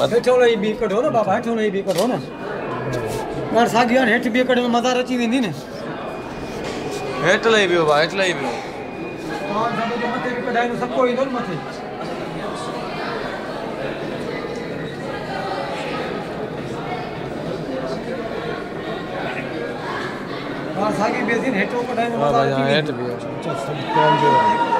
हेठो लही बि कढो न बाबा हेठो लही बि कढो न। पाण साॻी हाणे हेठि बि कढण में मज़ा अची वेंदी न। हेठि लही पियो भाउ हेठि लही जो मथे बि कढाइणो सभु को ईंदो न मथे। पाण साॻी बेसी हेठो कढाइणो मज़ा अची हाँ हेठि वेंदी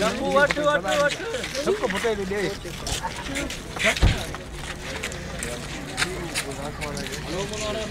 Jambu water, water, water. Cukup hotel ini. Hello, Monora.